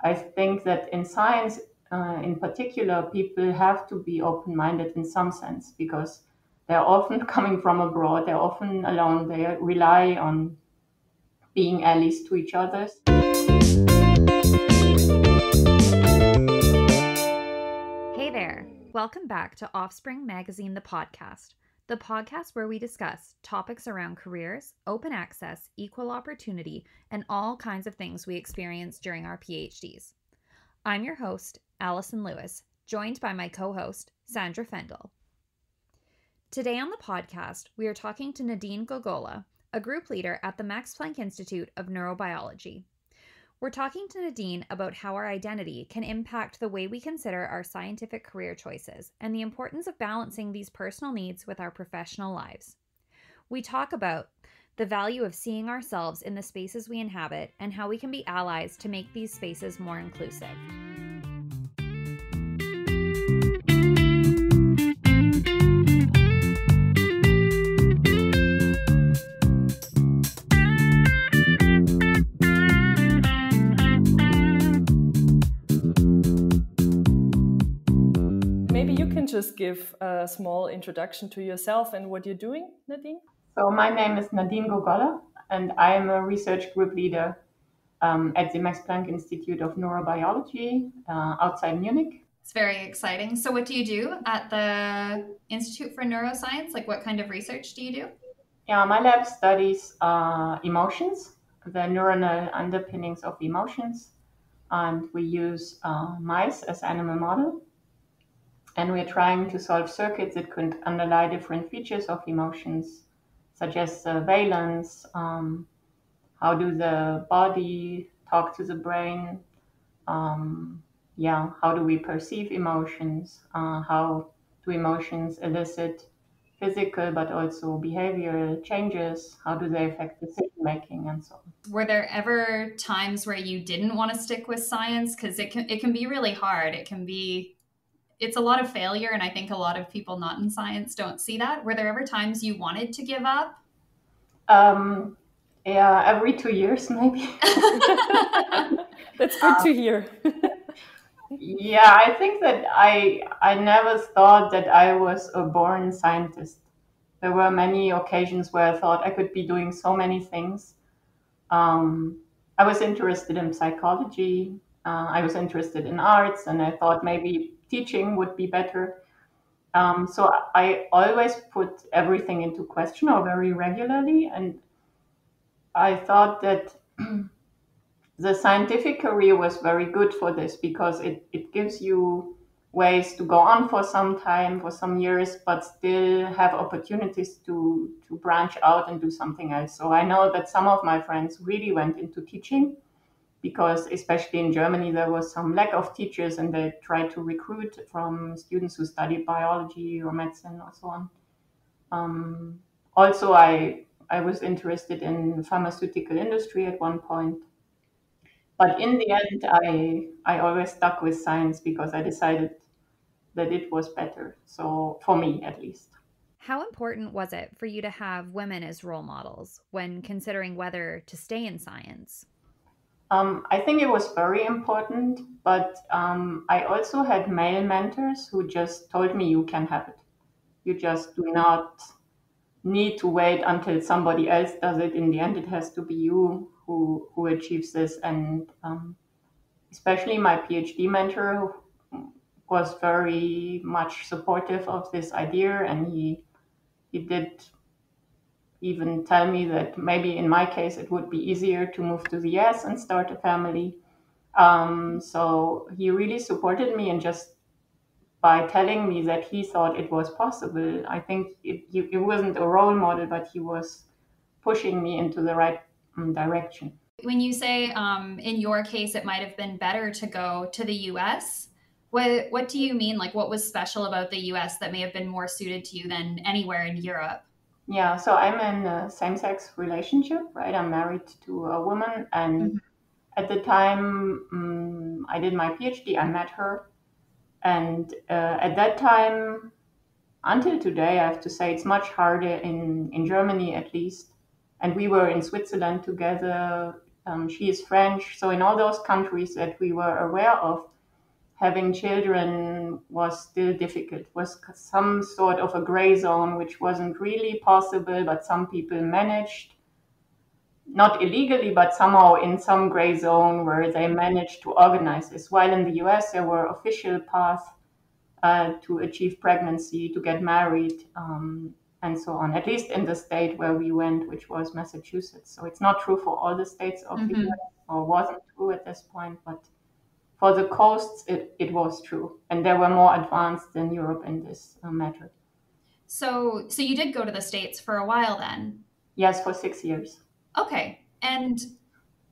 I think that in science, uh, in particular, people have to be open minded in some sense because they're often coming from abroad, they're often alone, they rely on being allies to each other. Hey there. Welcome back to Offspring Magazine, the podcast, the podcast where we discuss topics around careers, open access, equal opportunity, and all kinds of things we experience during our PhDs. I'm your host, Allison Lewis, joined by my co host, Sandra Fendel. Today on the podcast, we are talking to Nadine Gogolla, a group leader at the Max Planck Institute of Neurobiology. We're talking to Nadine about how our identity can impact the way we consider our scientific career choices and the importance of balancing these personal needs with our professional lives. We talk about the value of seeing ourselves in the spaces we inhabit and how we can be allies to make these spaces more inclusive. Give a small introduction to yourself and what you're doing, Nadine? So, my name is Nadine Gogolla, and I'm a research group leader um, at the Max Planck Institute of Neurobiology uh, outside Munich. It's very exciting. So, what do you do at the Institute for Neuroscience? Like, what kind of research do you do? Yeah, my lab studies uh, emotions, the neuronal underpinnings of emotions, and we use uh, mice as animal model and we're trying to solve circuits that could underlie different features of emotions, such as uh, valence, um, how do the body talk to the brain, um, yeah, how do we perceive emotions, uh, how do emotions elicit physical but also behavioral changes? How do they affect decision making and so on? Were there ever times where you didn't want to stick with science? Because it can it can be really hard. It can be it's a lot of failure and i think a lot of people not in science don't see that. Were there ever times you wanted to give up? Um, yeah every two years maybe. That's good um, to hear yeah i think that i i never thought that i was a born scientist. There were many occasions where i thought i could be doing so many things. Um, i was interested in psychology. Uh, i was interested in arts and i thought maybe teaching would be better. Um, so I always put everything into question or very regularly. And I thought that the scientific career was very good for this because it, it gives you ways to go on for some time, for some years, but still have opportunities to, to branch out and do something else. So I know that some of my friends really went into teaching because especially in Germany there was some lack of teachers and they tried to recruit from students who studied biology or medicine or so on. Um, also, I I was interested in pharmaceutical industry at one point, but in the end, I I always stuck with science because I decided that it was better. So for me, at least. How important was it for you to have women as role models when considering whether to stay in science? Um, I think it was very important, but um, I also had male mentors who just told me you can have it. You just do not need to wait until somebody else does it. In the end, it has to be you who who achieves this. And um, especially my PhD mentor was very much supportive of this idea, and he he did even tell me that maybe in my case it would be easier to move to the US and start a family. Um, so he really supported me and just by telling me that he thought it was possible. I think it, it wasn't a role model, but he was pushing me into the right um, direction. When you say um, in your case it might have been better to go to the US, what what do you mean? Like what was special about the US that may have been more suited to you than anywhere in Europe? Yeah, so I'm in a same-sex relationship, right? I'm married to a woman, and mm-hmm. at the time um, I did my PhD, I met her, and uh, at that time, until today, I have to say it's much harder in in Germany, at least. And we were in Switzerland together Um, she is French. So in all those countries that we were aware of, having children was still difficult, was some sort of a gray zone, which wasn't really possible, but some people managed, not illegally, but somehow in some gray zone where they managed to organize this. While in the US, there were official paths uh, to achieve pregnancy, to get married, um, and so on, at least in the state where we went, which was Massachusetts. So it's not true for all the states of mm-hmm. the US, or wasn't true at this point, but for the coasts, it, it was true. And they were more advanced than Europe in this uh, matter. So, so you did go to the States for a while then? Yes, for six years. Okay. And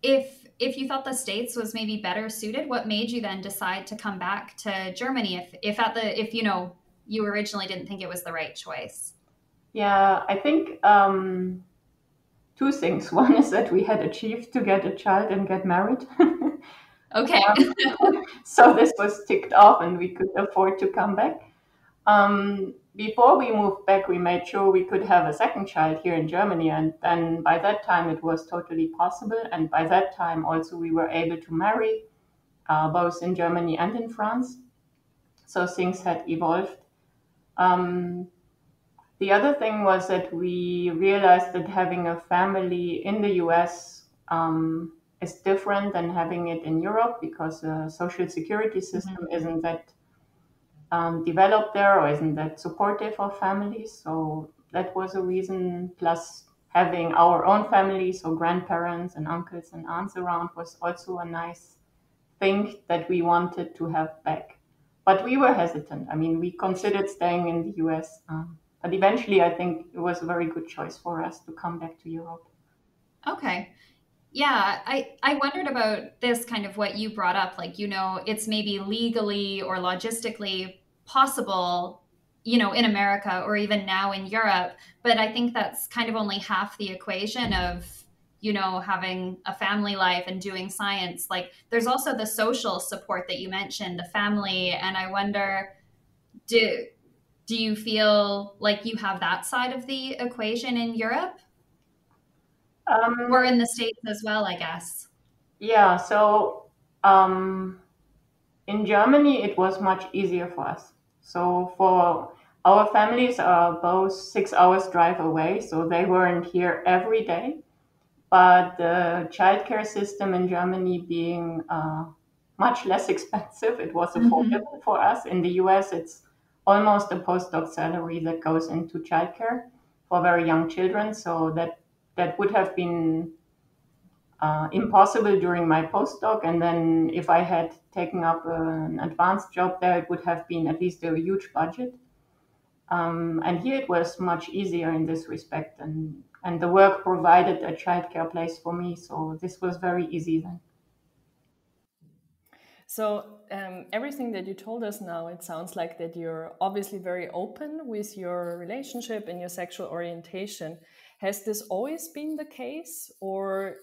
if if you thought the states was maybe better suited what made you then decide to come back to germany if if at the if you know you originally didn't think it was the right choice yeah i think um two things one is that we had achieved to get a child and get married okay um, so this was ticked off and we could afford to come back um, before we moved back, we made sure we could have a second child here in Germany. And then by that time, it was totally possible. And by that time, also, we were able to marry uh, both in Germany and in France. So things had evolved. Um, the other thing was that we realized that having a family in the US um, is different than having it in Europe because the social security system mm-hmm. isn't that um, developed there or isn't that supportive of families. So that was a reason. Plus, having our own family, so grandparents and uncles and aunts around, was also a nice thing that we wanted to have back. But we were hesitant. I mean, we considered staying in the US. Um, but eventually, I think it was a very good choice for us to come back to Europe. Okay. Yeah, I, I wondered about this kind of what you brought up. Like, you know, it's maybe legally or logistically possible, you know, in America or even now in Europe. But I think that's kind of only half the equation of, you know, having a family life and doing science. Like, there's also the social support that you mentioned, the family. And I wonder, do, do you feel like you have that side of the equation in Europe? Um, or in the States as well, I guess. Yeah, so um, in Germany, it was much easier for us. So for our families are both six hours drive away, so they weren't here every day. But the childcare system in Germany being uh, much less expensive, it was mm-hmm. affordable mm-hmm. for us. In the US, it's almost a postdoc salary that goes into childcare for very young children. So that that would have been uh, impossible during my postdoc. And then if I had taken up an advanced job there, it would have been at least a huge budget. Um, and here it was much easier in this respect. And, and the work provided a childcare place for me. So this was very easy then. So um, everything that you told us now, it sounds like that you're obviously very open with your relationship and your sexual orientation. Has this always been the case, or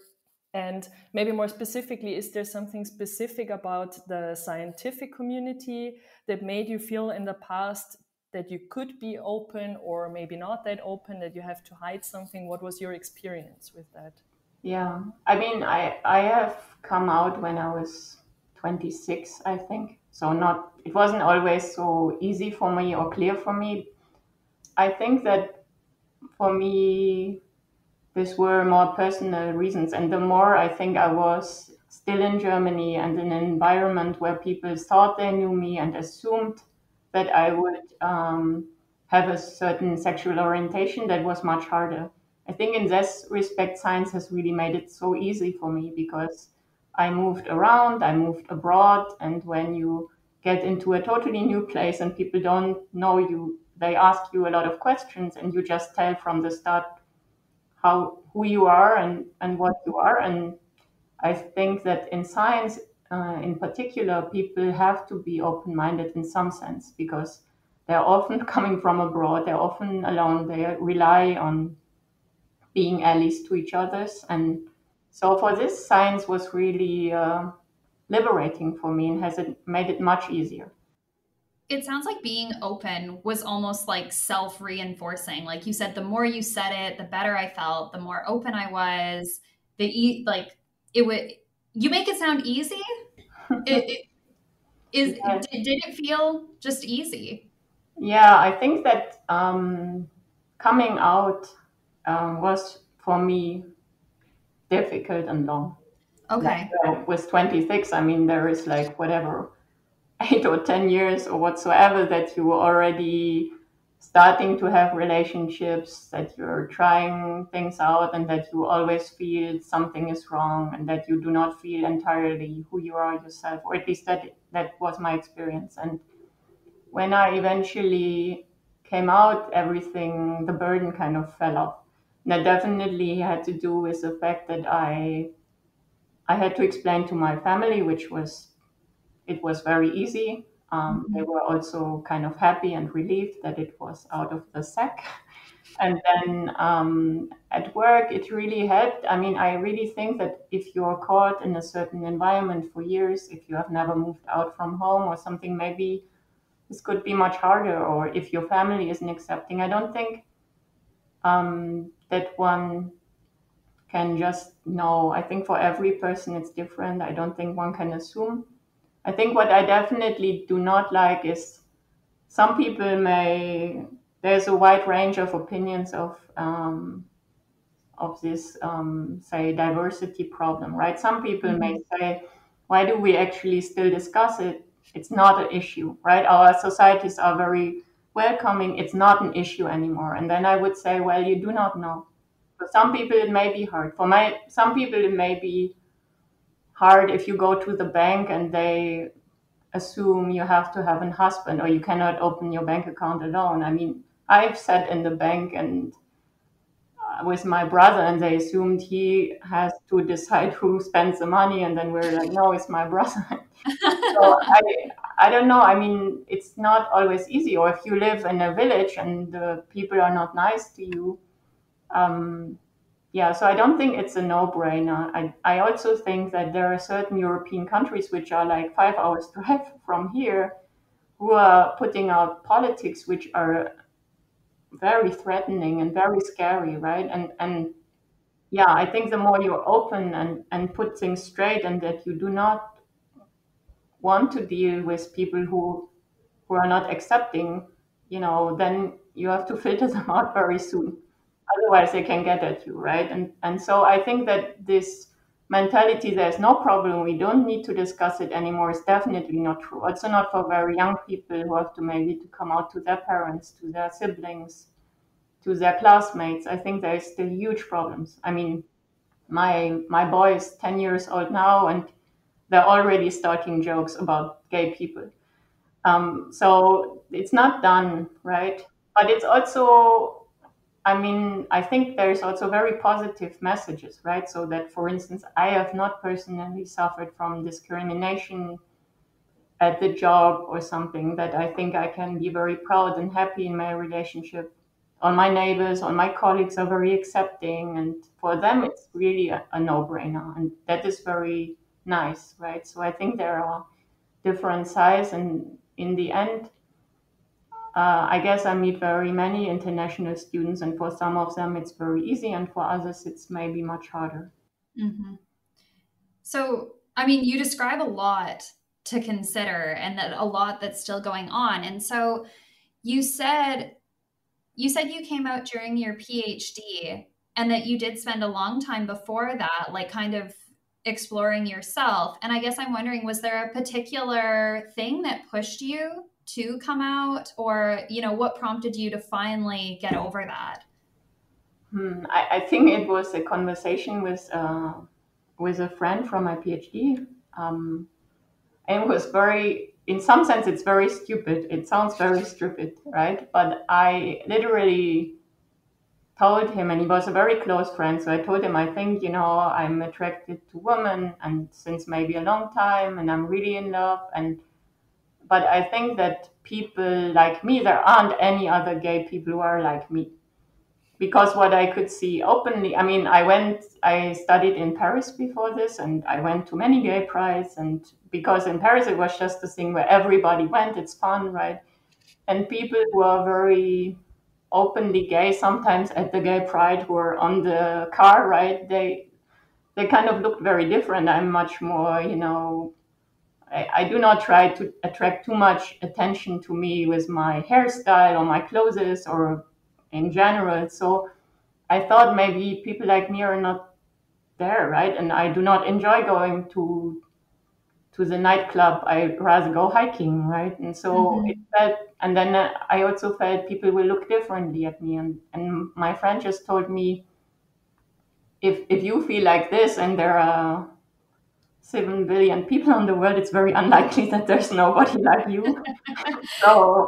and maybe more specifically, is there something specific about the scientific community that made you feel in the past that you could be open or maybe not that open, that you have to hide something? What was your experience with that? Yeah, I mean, I, I have come out when I was 26, I think. So not it wasn't always so easy for me or clear for me. I think that for me these were more personal reasons. And the more I think I was still in Germany and in an environment where people thought they knew me and assumed that I would um, have a certain sexual orientation, that was much harder. I think in this respect, science has really made it so easy for me because I moved around, I moved abroad, and when you get into a totally new place and people don't know you, they ask you a lot of questions, and you just tell from the start how who you are and and what you are. And i think that in science uh, in particular people have to be open-minded in some sense because they're often coming from abroad. They're often alone. They rely on being allies to each other's. And so for this science was really uh, liberating for me and has it made it much easier it sounds like being open was almost like self reinforcing. Like you said, the more you said it, the better I felt, the more open I was, the e- like it would you make it sound easy it, it is yeah. did, did, it feel just easy yeah i think that um, coming out um, was for me difficult and long okay like, uh, with 26 i mean there is like whatever eight or ten years or whatsoever that you were already starting to have relationships, that you're trying things out, and that you always feel something is wrong, and that you do not feel entirely who you are yourself, or at least that that was my experience. And when I eventually came out, everything, the burden kind of fell off. And that definitely had to do with the fact that I I had to explain to my family, which was it was very easy um, they were also kind of happy and relieved that it was out of the sack. And then um, at work, it really helped. I mean, I really think that if you're caught in a certain environment for years, if you have never moved out from home or something, maybe this could be much harder. Or if your family isn't accepting, I don't think um, that one can just know. I think for every person it's different. I don't think one can assume. I think what I definitely do not like is some people may there's a wide range of opinions of um, of this um, say diversity problem, right? Some people mm-hmm. may say, why do we actually still discuss it? It's not an issue, right? Our societies are very welcoming. It's not an issue anymore. And then I would say, well, you do not know. For some people, it may be hard. For my some people, it may be hard if you go to the bank and they assume you have to have a husband or you cannot open your bank account alone. I mean, I've sat in the bank and uh, with my brother and they assumed he has to decide who spends the money and then we're like no it's my brother so I, I don't know i mean it's not always easy or if you live in a village and the people are not nice to you um, yeah, so I don't think it's a no-brainer. I, I also think that there are certain European countries which are like five hours drive from here who are putting out politics which are very threatening and very scary, right? And and yeah, I think the more you're open and, and put things straight and that you do not want to deal with people who who are not accepting, you know, then you have to filter them out very soon otherwise they can get at you right? And and so i think that this mentality there's no problem. We don't need to discuss it anymore. Is definitely not true. Also not for very young people who have to maybe to come out to their parents to their siblings to their classmates. I think there's still huge problems. I mean my my boy is 10 years old now and they're already starting jokes about gay people. Um, so it's not done right? But it's also I mean, I think there's also very positive messages, right? So that, for instance, I have not personally suffered from discrimination at the job or something that I think I can be very proud and happy in my relationship. All my neighbors, all my colleagues are very accepting, and for them, it's really a, a no brainer. And that is very nice, right? So I think there are different sides, and in the end, uh, I guess I meet very many international students, and for some of them it's very easy, and for others it's maybe much harder. Mm-hmm. So, I mean, you describe a lot to consider, and that a lot that's still going on. And so, you said you said you came out during your PhD, and that you did spend a long time before that, like kind of exploring yourself. And I guess I'm wondering, was there a particular thing that pushed you to come out? Or you know what prompted you to finally get over that? Hmm, I, I, think it was a conversation with uh, with a friend from my phd um, and it was very in some sense it's very stupid. It sounds very stupid right? But i literally told him and he was a very close friend so i told him i think you know i'm attracted to women and since maybe a long time and i'm really in love and but I think that people like me, there aren't any other gay people who are like me. Because what I could see openly, I mean, I went, I studied in Paris before this, and I went to many gay prides. And because in Paris it was just a thing where everybody went, it's fun, right? And people who are very openly gay, sometimes at the gay pride, who are on the car, right? They they kind of looked very different. I'm much more, you know, I, I, do not try to attract too much attention to me with my hairstyle or my clothes or in general. So I thought maybe people like me are not there, right? And I do not enjoy going to to the nightclub. I rather go hiking, right? And so mm-hmm. it felt, and then I also felt people will look differently at me. And, and my friend just told me, if if you feel like this, and there are seven billion people in the world, it's very unlikely that there's nobody like you. so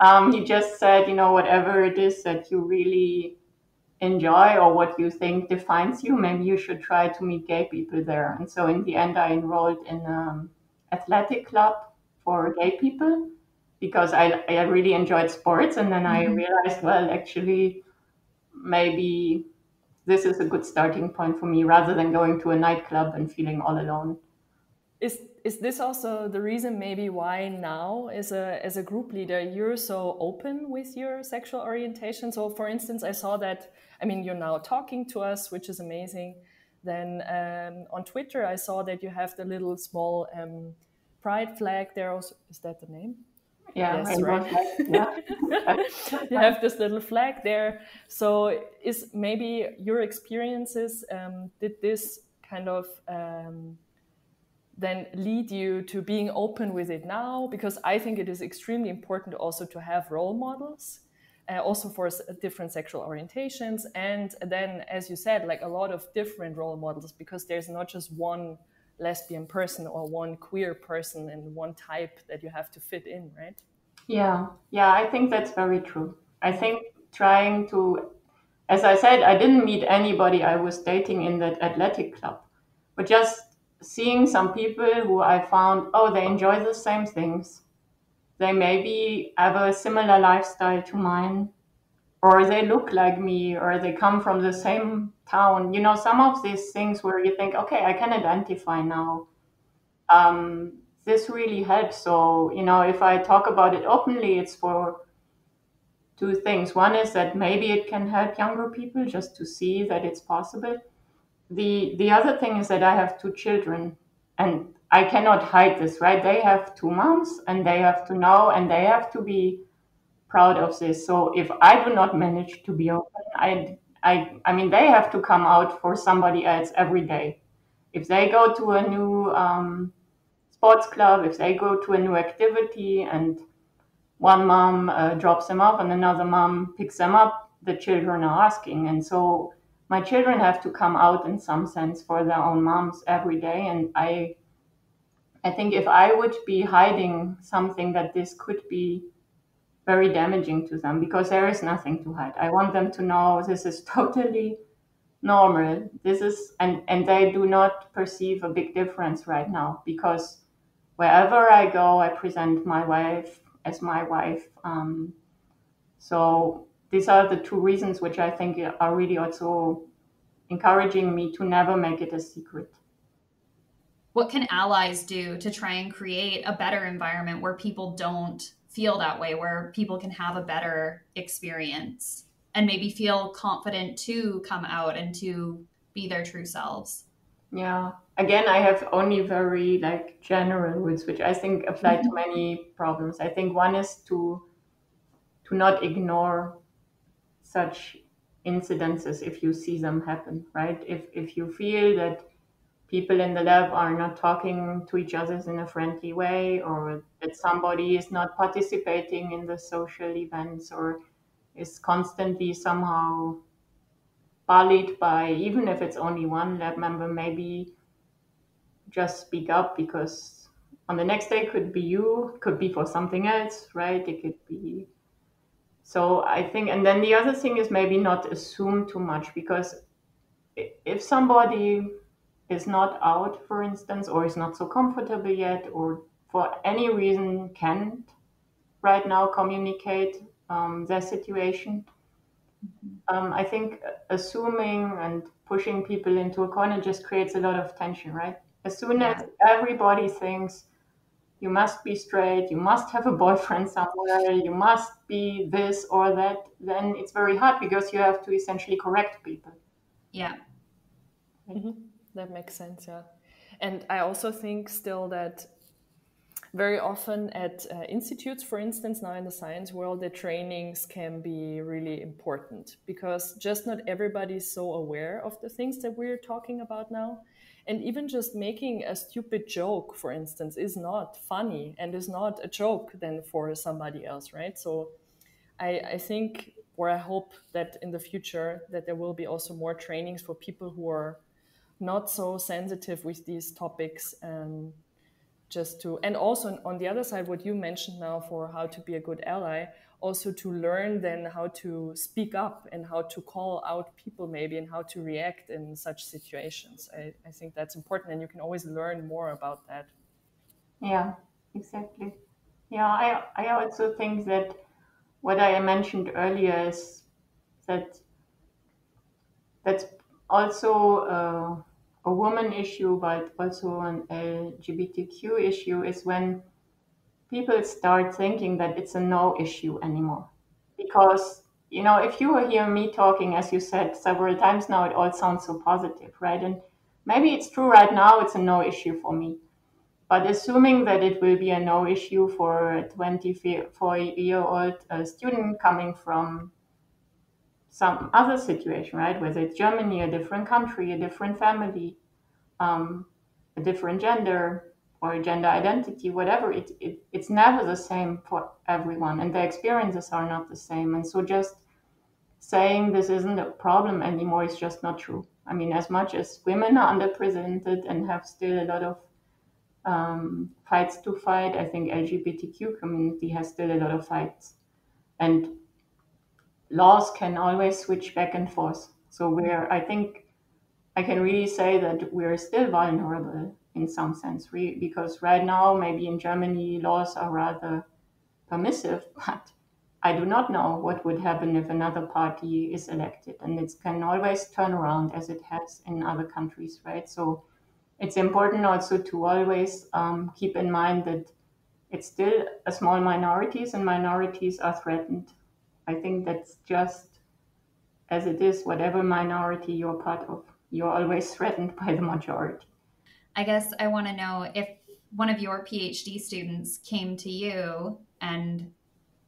um, he just said, you know, whatever it is that you really enjoy or what you think defines you, maybe you should try to meet gay people there. And so in the end, I enrolled in an athletic club for gay people because I, I really enjoyed sports. And then mm-hmm. I realized, well, actually, maybe this is a good starting point for me rather than going to a nightclub and feeling all alone. Is is this also the reason maybe why now as a as a group leader you're so open with your sexual orientation? So for instance, I saw that I mean you're now talking to us, which is amazing. Then um, on Twitter, I saw that you have the little small um, pride flag there. Also, is that the name? Yeah, yes, right. yeah. you have this little flag there. So, is maybe your experiences um, did this kind of um, then lead you to being open with it now? Because I think it is extremely important also to have role models. Uh, also for different sexual orientations and then as you said like a lot of different role models because there's not just one lesbian person or one queer person and one type that you have to fit in, right? Yeah, yeah, I think that's very true. I think trying to, as I said, I didn't meet anybody I was dating in that athletic club, but just seeing some people who I found, oh, they enjoy the same things. They maybe have a similar lifestyle to mine, or they look like me, or they come from the same town. You know, some of these things where you think, okay, I can identify now. Um, this really helps. So, you know, if I talk about it openly, it's for two things. One is that maybe it can help younger people just to see that it's possible. The the other thing is that I have two children and I cannot hide this, right? They have two moms and they have to know and they have to be proud of this. So if I do not manage to be open, I I, I mean, they have to come out for somebody else every day. If they go to a new um, sports club, if they go to a new activity and one mom uh, drops them off and another mom picks them up, the children are asking. And so my children have to come out in some sense for their own moms every day. And I, I think if I would be hiding something that this could be very damaging to them because there is nothing to hide. I want them to know this is totally normal. This is and and they do not perceive a big difference right now because wherever I go, I present my wife as my wife. Um, so these are the two reasons which I think are really also encouraging me to never make it a secret. What can allies do to try and create a better environment where people don't feel that way where people can have a better experience and maybe feel confident to come out and to be their true selves. Yeah. Again i have only very like general rules which i think apply to mm-hmm. many problems. I think one is to to not ignore such incidences if you see them happen right? If if you feel that people in the lab are not talking to each other in a friendly way or that somebody is not participating in the social events or is constantly somehow bullied by even if it's only one lab member maybe just speak up because on the next day could be you could be for something else right? It could be so i think and then the other thing is maybe not assume too much because if somebody is not out, for instance, or is not so comfortable yet, or for any reason can't right now communicate um, their situation. Um, I think assuming and pushing people into a corner just creates a lot of tension, right? As soon as everybody thinks you must be straight, you must have a boyfriend somewhere, you must be this or that, then it's very hard because you have to essentially correct people. Yeah. Mm-hmm. That makes sense. Yeah, and I also think still that very often at uh, institutes, for instance, now in the science world, the trainings can be really important because just not everybody is so aware of the things that we're talking about now. And even just making a stupid joke, for instance, is not funny and is not a joke then for somebody else, right? So I, I think, or I hope that in the future that there will be also more trainings for people who are not so sensitive with these topics. Um, just to and also on the other side what you mentioned now for how to be a good ally also to learn then how to speak up and how to call out people maybe and how to react in such situations i, I think that's important and you can always learn more about that yeah exactly yeah i i also think that what i mentioned earlier is that that's also uh, a woman issue, but also an LGBTQ issue, is when people start thinking that it's a no issue anymore. Because, you know, if you hear me talking, as you said several times now, it all sounds so positive, right? And maybe it's true right now, it's a no issue for me. But assuming that it will be a no issue for a 24 year old uh, student coming from some other situation, right? Whether it's Germany, a different country, a different family, um, a different gender or gender identity, whatever, it, it, it's never the same for everyone, and the experiences are not the same. And so just saying this isn't a problem anymore is just not true. I mean, as much as women are underrepresented and have still a lot of um, fights to fight, I think LGBTQ community has still a lot of fights. And laws can always switch back and forth. So we're, I think I can really say that we're still vulnerable in some sense, because right now maybe in Germany laws are rather permissive, but I do not know what would happen if another party is elected, and it can always turn around as it has in other countries, right? So it's important also to always um, keep in mind that it's still a small minorities, and minorities are threatened I think that's just as it is, whatever minority you're part of, you're always threatened by the majority. I guess I want to know if one of your PhD students came to you and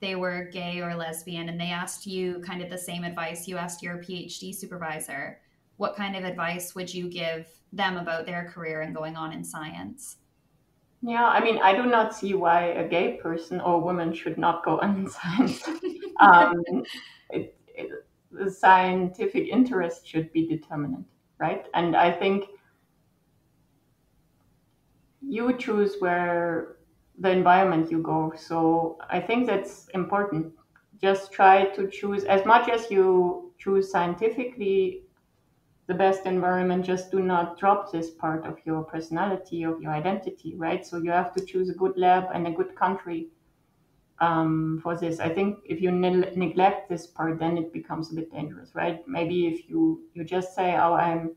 they were gay or lesbian and they asked you kind of the same advice you asked your PhD supervisor, what kind of advice would you give them about their career and going on in science? Yeah, I mean, I do not see why a gay person or woman should not go on science. um, it, it, the scientific interest should be determinant, right? And I think you choose where the environment you go. So I think that's important. Just try to choose as much as you choose scientifically the best environment just do not drop this part of your personality of your identity right? So you have to choose a good lab and a good country um, for this. I think if you ne- neglect this part then it becomes a bit dangerous right? Maybe if you you just say oh i'm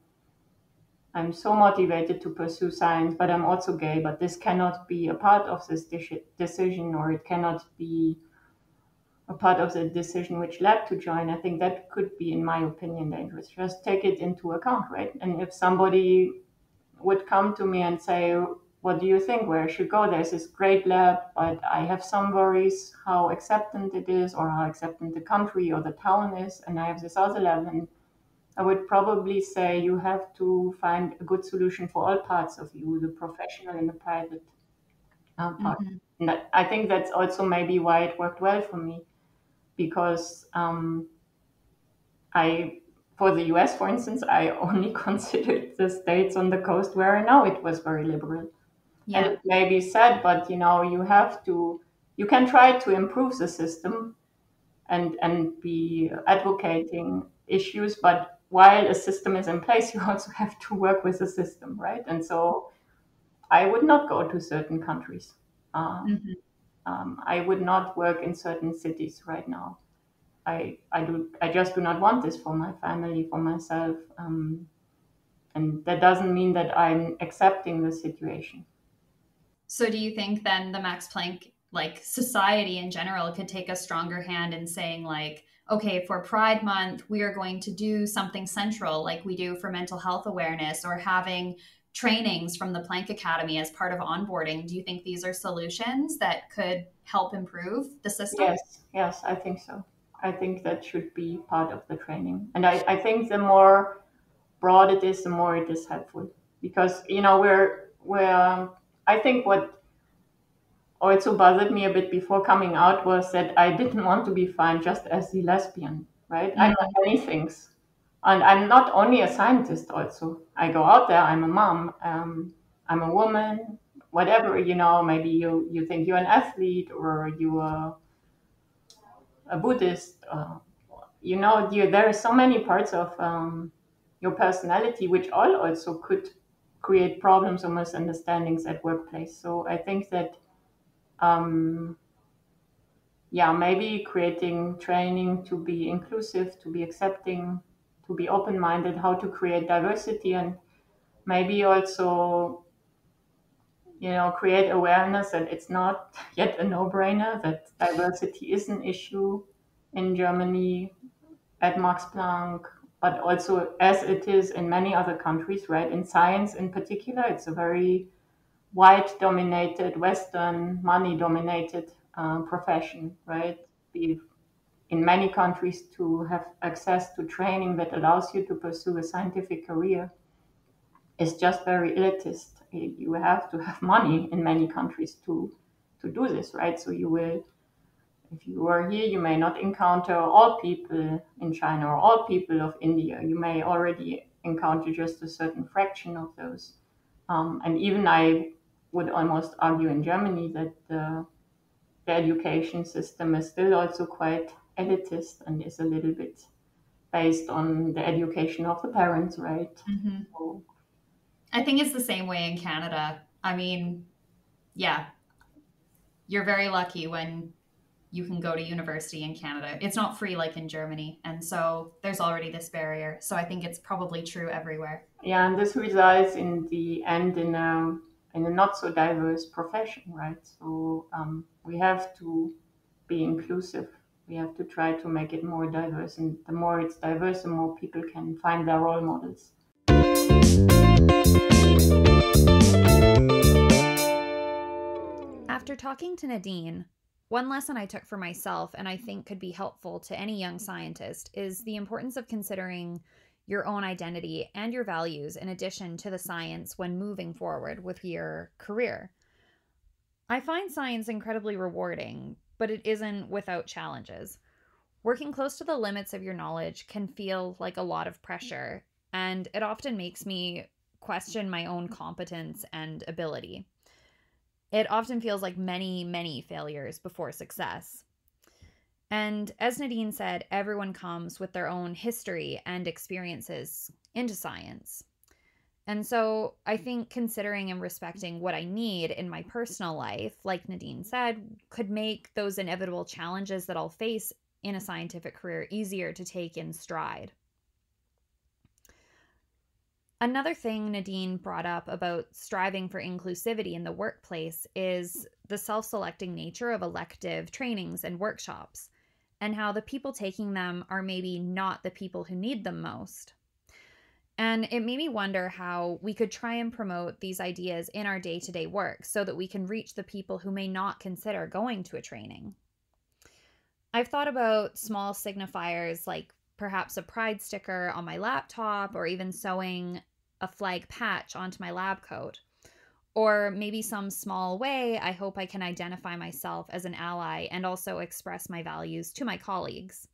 i'm so motivated to pursue science but i'm also gay but this cannot be a part of this de- decision or it cannot be a part of the decision which led to join, I think that could be, in my opinion, dangerous. Just take it into account, right? And if somebody would come to me and say, What do you think? Where I should go? There's this great lab, but I have some worries how acceptant it is, or how acceptant the country or the town is, and I have this other lab. And I would probably say you have to find a good solution for all parts of you, the professional and the private uh, part. Mm-hmm. And I think that's also maybe why it worked well for me because um, I, for the US, for instance, I only considered the states on the coast where I know it was very liberal. Yeah. And it may be sad, but you know, you have to, you can try to improve the system and, and be advocating issues, but while a system is in place, you also have to work with the system, right? And so I would not go to certain countries. Um, mm-hmm um, I would not work in certain cities right now. I I do I just do not want this for my family, for myself, um, and that doesn't mean that I'm accepting the situation. So, do you think then the Max Planck like society in general could take a stronger hand in saying like, okay, for Pride Month, we are going to do something central like we do for mental health awareness or having trainings from the Planck Academy as part of onboarding. Do you think these are solutions that could help improve the system? Yes, yes, I think so. I think that should be part of the training. And I, I think the more broad it is, the more it is helpful. Because, you know, we're, we're, I think what also bothered me a bit before coming out was that I didn't want to be fine just as the lesbian, right? Mm-hmm. I'm many things. And I'm not only a scientist, also. I go out there, I'm a mom, um, I'm a woman, whatever, you know, maybe you, you think you're an athlete or you are a Buddhist. Uh, you know, you, there are so many parts of um, your personality which all also could create problems or misunderstandings at workplace. So I think that um, yeah, maybe creating training to be inclusive, to be accepting, to be open minded, how to create diversity, and maybe also, you know, create awareness that it's not yet a no brainer, that diversity is an issue in Germany at Max Planck, but also as it is in many other countries, right? In science in particular, it's a very white dominated, Western money dominated uh, profession, right? Be in many countries to have access to training that allows you to pursue a scientific career is just very elitist. You have to have money in many countries to to do this, right? So you will, if you are here, you may not encounter all people in China or all people of India. You may already encounter just a certain fraction of those. Um, and even I would almost argue in Germany that the, the education system is still also quite elitist and is a little bit based on the education of the parents, right? Mm-hmm. So, I think it's the same way in Canada. I mean, yeah, you're very lucky when you can go to university in Canada. It's not free like in Germany. And so there's already this barrier. So I think it's probably true everywhere. Yeah, and this results in the end in a in a not so diverse profession, right? So um, we have to be inclusive. We have to try to make it more diverse, and the more it's diverse, the more people can find their role models. After talking to Nadine, one lesson I took for myself and I think could be helpful to any young scientist is the importance of considering your own identity and your values in addition to the science when moving forward with your career. I find science incredibly rewarding, but it isn't without challenges. Working close to the limits of your knowledge can feel like a lot of pressure, and it often makes me question my own competence and ability. It often feels like many, many failures before success. And as Nadine said, everyone comes with their own history and experiences into science. And so I mm. think considering and respecting what I need in my personal life, like Nadine said, could make those inevitable challenges that I'll face in a scientific career easier to take in stride. Another thing Nadine brought up about striving for inclusivity in the workplace is the self selecting nature of elective trainings and workshops and how the people taking them are maybe not the people who need them most. And it made me wonder how we could try and promote these ideas in our day to day work so that we can reach the people who may not consider going to a training. I've thought about small signifiers like perhaps a pride sticker on my laptop or even sewing a flag patch onto my lab coat. Or maybe some small way, I hope I can identify myself as an ally and also express my values to my colleagues.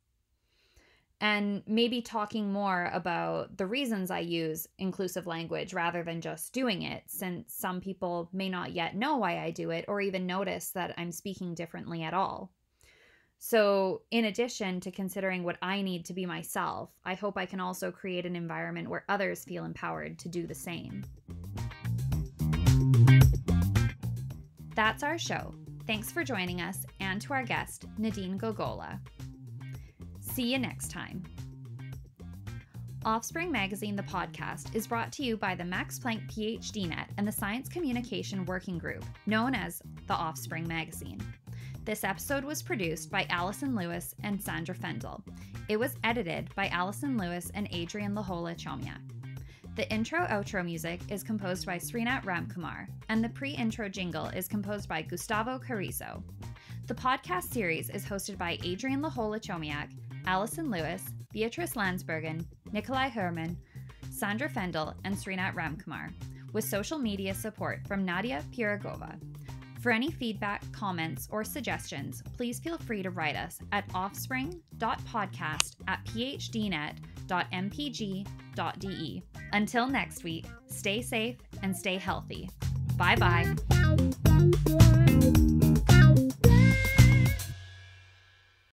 And maybe talking more about the reasons I use inclusive language rather than just doing it, since some people may not yet know why I do it or even notice that I'm speaking differently at all. So, in addition to considering what I need to be myself, I hope I can also create an environment where others feel empowered to do the same. That's our show. Thanks for joining us and to our guest, Nadine Gogolla. See you next time. Offspring Magazine, the podcast, is brought to you by the Max Planck PhD Net and the Science Communication Working Group, known as the Offspring Magazine. This episode was produced by Allison Lewis and Sandra Fendel. It was edited by Allison Lewis and Adrian Lahola Chomiak. The intro outro music is composed by Srinath Ramkumar, and the pre intro jingle is composed by Gustavo Carrizo. The podcast series is hosted by Adrian Lahola Chomiak, Allison Lewis, Beatrice Landsbergen, Nikolai Herman, Sandra Fendel, and Srinath Ramkumar, with social media support from Nadia Piragova. For any feedback, comments, or suggestions, please feel free to write us at offspring.podcast at phdnet.mpg.de. Until next week, stay safe and stay healthy. Bye bye.